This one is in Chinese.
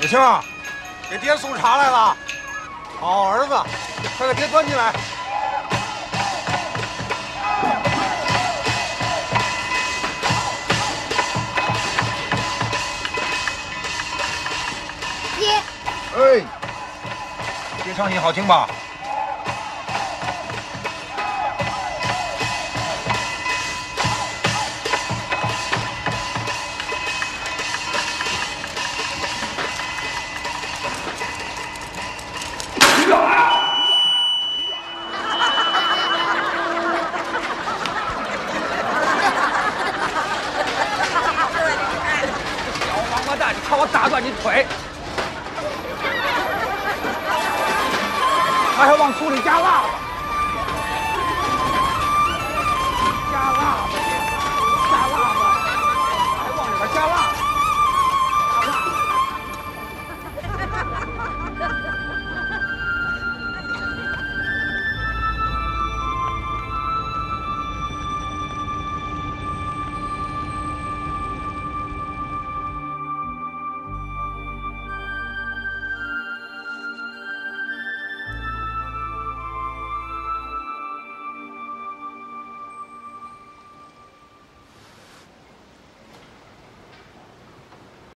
母亲，给爹送茶来了。好儿子，快给爹端进来。爹，哎，爹唱戏好听吧？我打断你腿！还要往醋里加辣子！